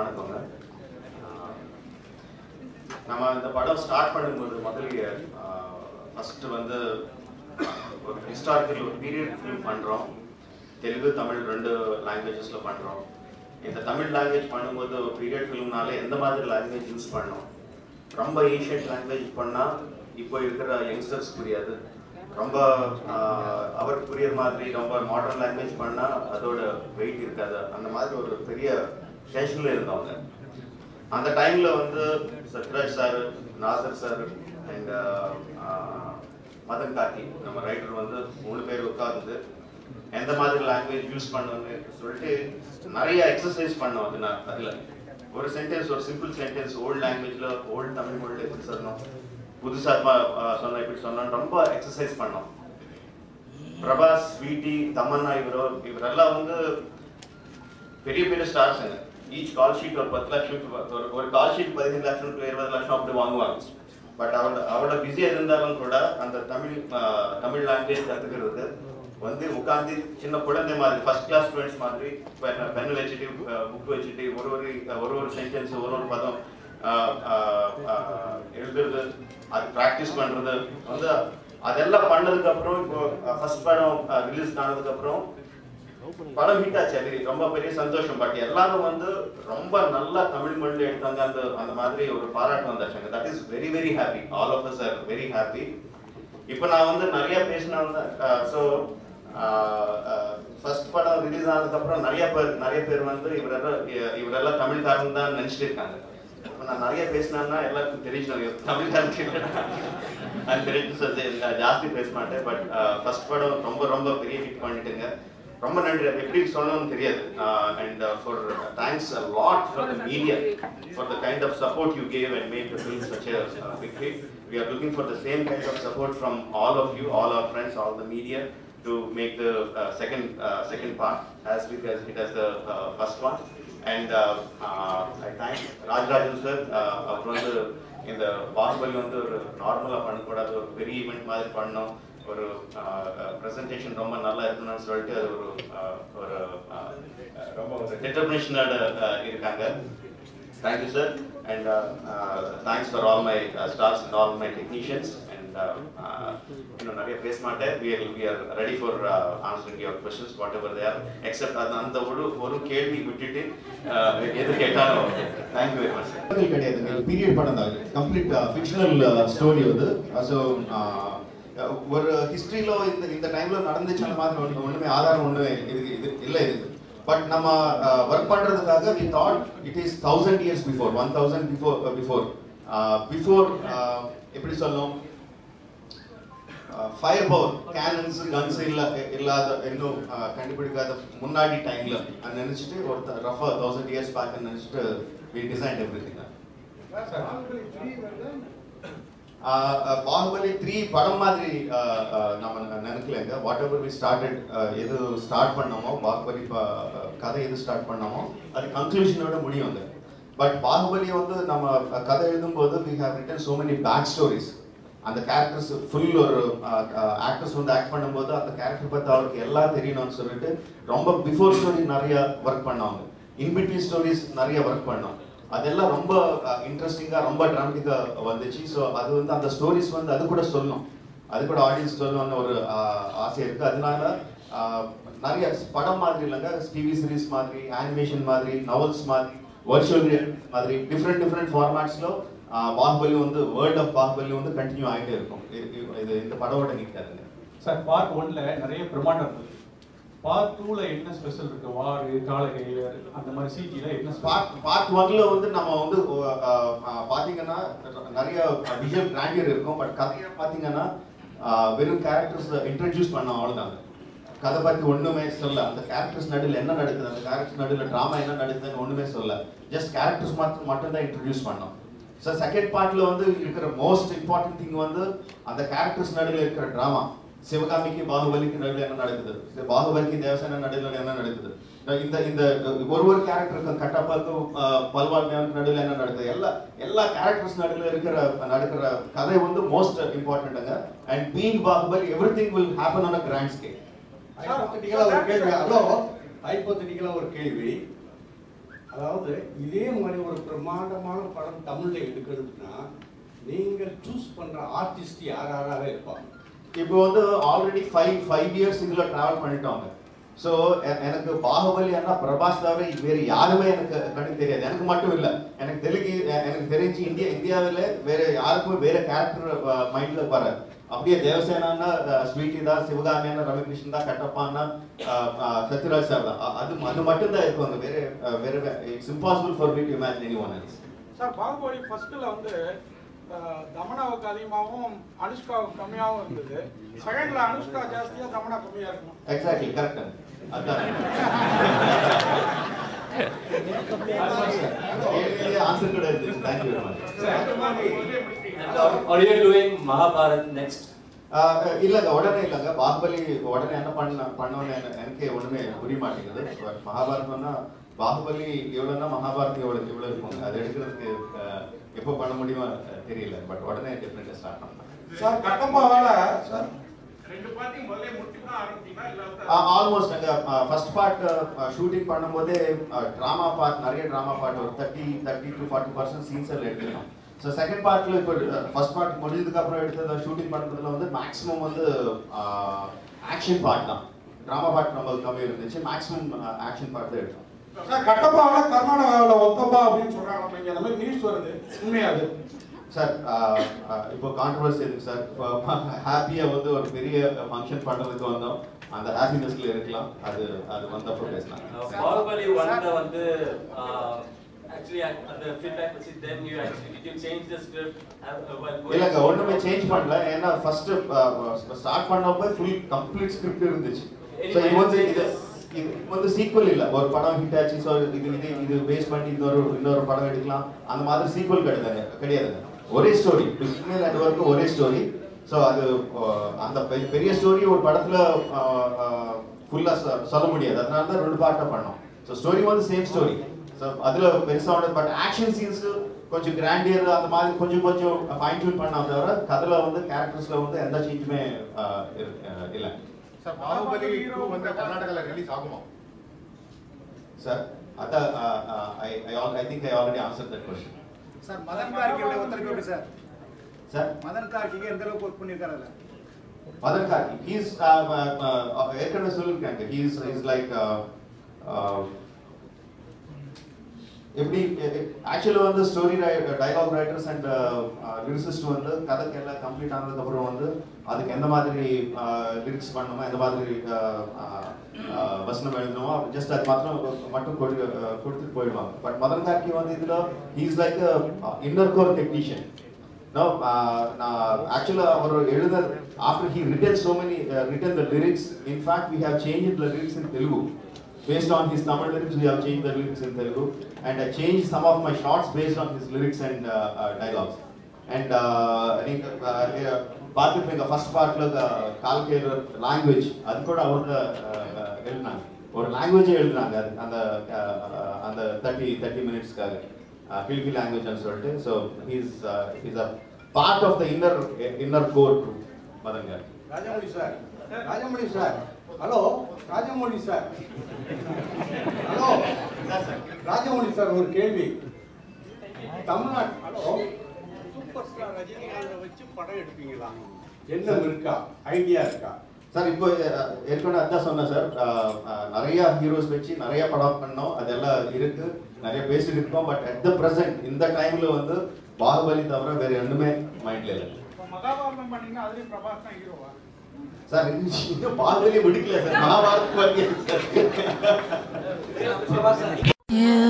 வணக்கங்க. நம்ம இந்த படம் ஸ்டார்ட் பண்ணும்போது முதல்ல ஃபர்ஸ்ட் வந்து ஒரு ஹிஸ்டாரிக்கல் ஒரு பீரியட் ஃபிலிம் பண்ணுறோம் தெலுங்கு தமிழ் ரெண்டு லாங்குவேஜஸில் பண்ணுறோம் இந்த தமிழ் லாங்குவேஜ் பண்ணும்போது ஒரு பீரியட் ஃபிலிம்னால எந்த மாதிரி லாங்குவேஜ் யூஸ் பண்ணோம்? ரொம்ப ஏஷியன்ட் லாங்குவேஜ் பண்ணால் இப்போ இருக்கிற யங்ஸ்டர்ஸ் புரியாது. ரொம்ப அவருக்கு புரியுற மாதிரி ரொம்ப மாடர்ன் லாங்குவேஜ் பண்ணால் அதோட வெயிட் இருக்காது. அந்த மாதிரி ஒரு பெரிய டென்ஷனில் இருந்தவங்க அந்த டைம்ல வந்து Sathyaraj sir Nassar sir and Madhan காக்கி நம்ம ரைட்டர் வந்து மூணு பேர் உட்கார்ந்து எந்த மாதிரி லாங்குவேஜ் யூஸ் பண்ணணும்னு சொல்லிட்டு நிறைய எக்ஸசைஸ் பண்ணோம் அது நான் அதில். ஒரு சென்டென்ஸ் ஒரு சிம்பிள் சென்டென்ஸ் ஓல்டு லாங்குவேஜில் ஓல்டு தமிழ் மொழியில் எப்படி சொல்லணும் புதுசாக சொன்ன இப்படி சொன்னோம் ரொம்ப எக்ஸசைஸ் பண்ணோம். பிரபாஸ் வீட்டி தமன்னா இவரோ இவரெல்லாம் வந்து பெரிய பெரிய ஸ்டார்ஸுங்க ஈச் கால் ஷீட் ஒரு பத்து லட்சம் ஒரு ஒரு கால் ஷீட் பதினஞ்சு லட்சம் டு இருபது லட்சம் அப்படி வாங்குவாங்க. பட் அவரோட அவரோட பிஸியாக இருந்தாலும் கூட அந்த தமிழ் தமிழ் லாங்குவேஜ் கற்றுக்கிறது வந்து உட்காந்து சின்ன குழந்தை மாதிரி ஃபர்ஸ்ட் கிளாஸ் ஸ்டூடெண்ட்ஸ் மாதிரி பென் வச்சுட்டு புக் வச்சுட்டு ஒரு ஒரு ஒரு ஒரு சென்டென்ஸ் ஒரு ஒரு பதம் எழுதுறது அது ப்ராக்டிஸ் பண்றது வந்து அதெல்லாம் பண்ணதுக்கு அப்புறம் இப்போ ஃபர்ஸ்ட் படம் ரிலீஸ் ஆனதுக்கு அப்புறம் படம் ஹிட் ஆச்சு அது ரொம்ப பெரிய சந்தோஷம். பட் எல்லாரும் வந்து ரொம்ப நல்லா தமிழ் மொழியில எடுத்தாங்க. அந்த அந்த மாதிரி ஒரு பாராட்டு வந்தாச்சுங்க that is very very happy all of us are very happy இப்போ நான் வந்து நிறைய பேசினேன் ஸோ ஃபர்ஸ்ட் படம் ரிலீஸ் ஆனதுக்கப்புறம் நிறைய பேர் நிறைய பேர் வந்து இவரெல்லாம் இ- இவரெல்லாம் தமிழ்காரன் தான் நினச்சிட்டு இருக்காங்க. இப்போ நான் நிறைய பேசினேன்னா எல்லாருக்கும் தெரிஞ்சு தமிழ்காரன் அது தெரிஞ்சு சொல்லி- ஜாஸ்தி பேச மாட்டேன். பட் ஃபர்ஸ்ட் படம் ரொம்ப ரொம்ப பெரிய ஹிட் பண்ணிட்டுங்க. ரொம்ப நன்றி அது எப்படி சொல்லணும்னு தெரியாது and for thanks a lot for the media for the kind of support you gave and make the film such a big hit we are looking for the same kind of support from all of you all our friends all the media to make the uh, second uh, second part as big as it as the uh, first one and uh, uh, I thank Rajarajan sir அவர் வந்து இந்த பாகுபலி வந்து ஒரு நார்மலாக பண்ணக்கூடாது ஒரு பெரிய event மாதிரி பண்ணோம் ஒரு ப்ரெசன்டேஷன் ரொம்ப நல்லா இருக்கணும்னு சொல்லிட்டு அது ஒரு ஒரு ரொம்ப ஒரு டிட்டர்மினேஷனோட இருக்காங்க. Thank you sir and thanks for all my stars and all my technicians and இன்னும் நிறைய பேச மாட்டேன். We are we are ready for answering your questions whatever there except அது அந்த ஒரு ஒரு கேள்வி விட்டுட்டு எது கேட்டாலும் thank you very much sir period படம் தான். கம்ப்ளீட் ஃபிக்ஷனல் ஸ்டோரி வந்து ஸோ ஒரு ஹிஸ்டரியில இந்த இந்த டைம்ல நடந்துச்சுன்னு மாதிரி ஒன்று ஆதாரம் ஒன்றுமே இது இது இல்லை இது. பட் நம்ம ஒர்க் பண்றதுக்காக we thought it is thousand years before one thousand before before before எப்படி சொல்லணும்? ஃபயர் பவர் கேனன்ஸ் கன்ஸ் இல்ல இல்லாத இன்னும் கண்டுபிடிக்காத முன்னாடி டைம்ல நினைச்சிட்டு ஒரு ரஃபா தௌசண்ட் இயர்ஸ் பேக் நினைச்சிட்டு we design everything Baahubali three படம் மாதிரி நம்ம நினைக்கலங்க வாட் எவர் வி ஸ்டார்டட் எது ஸ்டார்ட் பண்ணோமோ பாகுபலி கதை எது ஸ்டார்ட் பண்ணோமோ அது கன்க்ளூஷனோட முடியும் அது. பட் பாகுபலி வந்து நம்ம கதை எழுதும்போது we have written so many back stories அந்த கேரக்டர்ஸ் ஃபுல் ஒரு ஆக்டர்ஸ் வந்து ஆக்ட் பண்ணும்போது அந்த கேரக்டர் பற்றி அவருக்கு எல்லாம் தெரியணும்னு சொல்லிட்டு ரொம்ப பிஃபோர் ஸ்டோரி நிறைய ஒர்க் பண்ணாங்க இன்பிட்வீன் ஸ்டோரிஸ் நிறைய ஒர்க் பண்ணோம். அதெல்லாம் ரொம்ப இன்ட்ரெஸ்டிங்காக ரொம்ப ட்ராமட்டிக்காக வந்துச்சு. ஸோ அது வந்து அந்த ஸ்டோரிஸ் வந்து அது கூட சொல்லணும். அது கூட ஆடியன்ஸ் சொல்லணும்னு ஒரு ஆசை இருக்குது அதனால நிறைய படம் மாதிரி இல்லைங்க. டிவி சீரிஸ் மாதிரி அனிமேஷன் மாதிரி நவல்ஸ் மாதிரி வர்ச்சுவல் மாதிரி டிஃப்ரெண்ட் டிஃப்ரெண்ட் ஃபார்மேட்ஸ்ல பாகுபலி வந்து வேர்ல்ட் ஆஃப் பாகுபலி வந்து கண்டினியூ ஆகிட்டே இருக்கும். இது- இது- இது இந்த படமோட நிற்காதுங்க சார் பார்ட் ஒன்ல நிறைய பிரமாண்டம் இருந்தது. பார்ட் டூல என்ன ஸ்பெஷல் இருக்கு? வாரு காலகையர் அந்த மாதிரி சிஜில என்ன பார்ட் பார்ட் ஒன்ல வந்து நம்ம வந்து பாத்தீங்கன்னா நிறைய விஷுவல் கிராண்டியர் இருக்கும். பட் கதையை பாத்தீங்கன்னா அஹ், வெறும் கேரக்டர்ஸ் இன்ட்ரடியூஸ் பண்ண அவ்வளவுதாங்க கதை பத்தி ஒண்ணுமே சொல்ல அந்த கேரக்டர்ஸ் நடுவில் என்ன நடக்குது? அந்த கேரக்டர்ஸ் நடுவில் ட்ராமா என்ன நடக்குதுன்னு ஒண்ணுமே சொல்ல ஜஸ்ட் கேரக்டர்ஸ் மட்டும் மட்டும் தான் இன்ட்ரடியூஸ் பண்ணோம் ஸோ செகண்ட் பார்ட்ல வந்து இருக்கிற மோஸ்ட் இம்பார்ட்டன்ட் திங் வந்து அந்த கேரக்டர்ஸ் நடுவில் இருக்கிற ட்ராமா சிவகாமிக்கு பாகுபலிக்கு நடுவில் என்ன நடக்குது? பாகுபலிக்கு தேவசேன நடுவில் என்ன நடக்குது? இந்த இந்த ஒரு ஒரு கேரக்டருக்கும் கட்டப்பாக்கும் பல்வாள் நடுவில் என்ன நடக்குது? எல்லா எல்லா கேரக்டர்ஸ் நடுவில் இருக்கிற நடக்கிற கதை வந்து most இம்பார்ட்டன்ட்டுங்க and being Baahubali everything will happen on a grand scale ஒரு கேள்வி. ஹலோ? ஹைப்போத்தட்டிக்கலாக ஒரு கேள்வி. அதாவது இதே மாதிரி ஒரு பிரம்மாண்டமான படம் தமிழ்ல எடுக்கிறதுனா நீங்கள் சூஸ் பண்ணுற ஆர்டிஸ்ட் யார் யாராக இருப்பாங்க? இப்போ வந்து ஆல்ரெடி ஃபைவ் ஃபைவ் இயர்ஸ் இதில் ட்ராவல் பண்ணிட்டோங்க ஸோ எனக்கு பாகுபலி அண்ணா பிரபாஸ் தவிர வேறு யாருமே எனக்கு கண்ணுக்கு தெரியாது. எனக்கு மட்டும் இல்லை. எனக்கு தெலுங்கு எனக்கு தெரிஞ்சு இந்தியா இந்தியாவில் வேற யாருக்குமே வேற கேரக்டர் மைண்டில் வராது. அப்படியே தேவசேனான்னா ஸ்வீட்டி தான் சிவகாமி அண்ணா ரவிகிருஷ்ணன் தான் கட்டப்பான்னா சத்யராஜ் சார் தான் அது அது மட்டும் தான் இருக்கும் அந்த வேற வேற it's impossible for me to imagine anyone else sir Baahubali ஃபர்ஸ்ட்ல வந்து தமனாவுக்கு அதிகமாகவும் அனுஷ்காவுக்கு கம்மியாகவும் இருந்தது. செகண்ட்ல அனுஷ்கா ஜாஸ்தியா தமனா கம்மியா இருக்கணும் எக்ஸாக்ட்லி கரெக்ட் அதான். இல்லங்க உடனே இல்லங்க பாகுபலி உடனே என்ன பண்ண பண்ணோன்னு எனக்கு- எனக்கே ஒண்ணுமே புரிய மாட்டேங்குது. மகாபாரதம்னா பாகுபலி எவ்வளவுன்னா மகாபாரதம் எவ்வளவு எவ்வளவு இருக்கும்? அது எடுக்கிறதுக்கு எப்போ பண்ண முடியுமோ தெரியல. பட் உடனே டெஃபினட்டா ஸ்டார்ட் பண்ணலாம். சார் கட்டப்பாவால சார். ஆல்மோஸ்ட் அங்க ஃபர்ஸ்ட் பார்ட் ஷூட்டிங் பண்ணும்போதே ட்ராமா பார்ட் நிறைய ட்ராமா பார்ட் ஒரு thirty thirty to forty percent scenes எல்லாம் எடுத்துக்கணும். ஸோ செகண்ட் பார்ட்ல இப்போ ஃபர்ஸ்ட் பார்ட் முடிஞ்சதுக்கு அப்புறம் எடுத்தது ஷூட்டிங் பண்ணுறதுல வந்து மேக்ஸிமம் வந்து ஆக்ஷன் பார்ட் தான். ட்ராமா பார்ட் நம்மளுக்கு கம்மி இருந்துச்சு. மேக்ஸிமம் ஆக்ஷன் பார்ட் தான் எடுத்தோம். சார் கட்டப்பாவால கர்நாடகாவில் ஒத்தப்பா அப்படின்னு சொல்றாங்க. இங்க அந்த மாதிரி நியூஸ் வருது. உண்மையா அது சார் இப்போ கான்ட்ரவர்சி இருக்கு சார்? இப்போ ஹாப்பியா வந்து ஒரு பெரிய ஃபங்க்ஷன் பண்றதுக்கு வந்தோம். அந்த ஹாப்பினஸ்ல இருக்கலாம். அது அது வந்தப்போ பேசலாம். Bahubali one வந்து change the script? Uh, uh, while going இல்லங்க ஒண்ணுமே சேஞ்ச் பண்ணல. ஏன்னா ஃபர்ஸ்ட் ஸ்டார்ட் பண்ணப்போ ஃபுல் கம்ப்ளீட் ஸ்கிரிப்ட் இருந்துச்சு. இது வந்து minor வந்து சீக்வல் இல்ல. ஒரு படம் ஹிட் ஆச்சு ஸோ இது இது இது பேஸ் பண்ணி இன்னொரு இன்னொரு படம் எடுக்கலாம். அந்த மாதிரி சீக்வல் கிடையாதுங்க கிடையாதுங்க. ஒரே ஸ்டோரி பிஸ்னல் நெட்ஒர்க்கு ஒரே ஸ்டோரி ஸோ அது அந்த பெ- பெரிய ஸ்டோரி ஒரு படத்துல ஃபுல்லா சொல்ல முடியாது. அதனால தான் ரெண்டு பார்ட்டா பண்ணோம். ஸோ ஸ்டோரி வந்து சேம் ஸ்டோரி ஸோ அதுல பெருசா பட் ஆக்ஷன் சீன்ஸ் கொஞ்சம் கிராண்டியர் அந்த மாதிரி கொஞ்சம் கொஞ்சம் ஃபைன் டியூன் பண்ணா தவிர கதையில வந்து கேரக்டர்ஸ்ல வந்து எந்த சேஞ்சுமே இல்லை. சார் பாகுபலி டூ வந்து கர்நாடகால ரிலீஸ் ஆகுமா? சார் அதான் I I think I already answer that question sir Madhan கார்கியோட ஒருத்தருக்கு எப்படி சார் சார் மதன் கார்கிக்கு எந்த அளவுக்கு ஒர்க் பண்ணியிருக்காரு மதன் கார்கி ஹீஸ் ஏற்கனவே சொல்லியிருக்காங்க. ஹீஸ் இஸ் லைக் எப்படி ஆக்சுவலாக வந்து story dialogue writers and lyricist வந்து கதைக்கு எல்லாம் கம்ப்ளீட் ஆனதுக்கு அப்புறம் வந்து அதுக்கு எந்த மாதிரி uh, லிரிக்ஸ் பண்ணணுமோ எந்த மாதிரி uh, uh, வசனம் எழுதணுமோ ஜஸ்ட் அது மாத்திரம் மட்டும் கொடு கொடுத்துட்டு போயிடுவாங்க பட் மதன் கார்கி வந்து இதுல he's like inner core technician No, நான் actually அவர் எழுத after he written so many written the lyrics in In fact, we have lyrics in Telugu. Based on his Tamil lyrics, we have changed the lyrics in Telugu, and I changed some of my shots based on his lyrics and uh, uh, dialogues. And uh, நீங்க uh, பார்த்துருப்பீங்க ஃபர்ஸ்ட் பார்ட்ல கால்கேர் language அது கூட அவங்க எழுதினாங்க. ஒரு லாங்குவேஜே எழுதுனாங்க. அது அந்த uh, அந்த தேர்ட்டி தேர்ட்டி மினிட்ஸ்க்காக கில்கி லாங்குவேஜ் சொல்லிட்டு. So he's he's a part of the inner inner core to Matanga Rajamouli sir. Rajamouli sir. Hello Rajamouli sir. Hello Rajamouli sir ஒரு கேள்வி. தமிழ்நாடு ஹலோ. சூப்பர் ஸ்டார் ரஜினிகாந்தை வச்சு படம் எடுப்பீங்களா? எண்ணம் இருக்கா? ஐடியா இருக்கா? சார் இப்போ ஏற்கனவே அதான் சொன்னேன் சார். நிறைய ஹீரோஸ் வச்சு நிறைய படம் பண்ணோம். அதெல்லாம் இருக்கு. நிறைய பேசிட்டு இருக்கோம். பட் அட் த பிரசன்ட் இந்த டைம்ல வந்து பாகுபலி தவிர வேற ஒண்ணுமே மைண்ட்ல இல்லை. மகாபாரதம் பண்ணீங்கன்னா அதுலயும் பிரபாஸ் தான் ஹீரோவா சார் இன்னும் பாகுபலி முடிக்கல சார். மகாபாரத் sir,